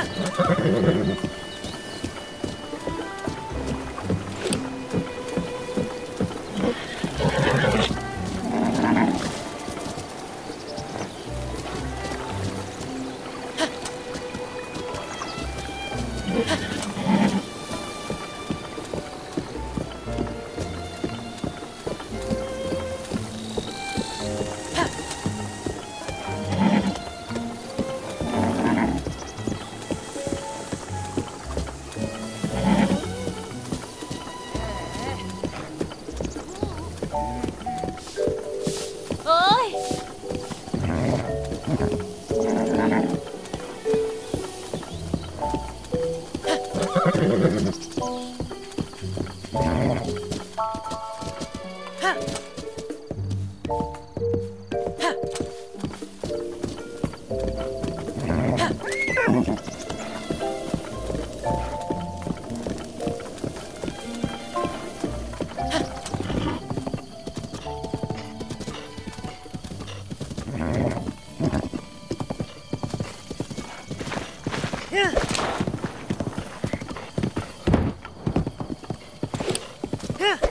ハハハハ。Yeah.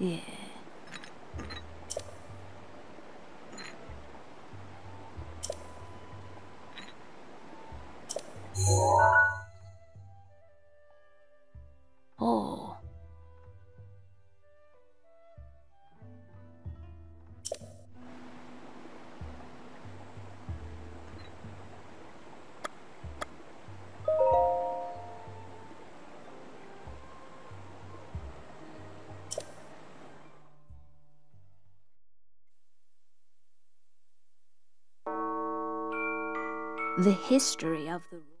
Yeah. The history of the.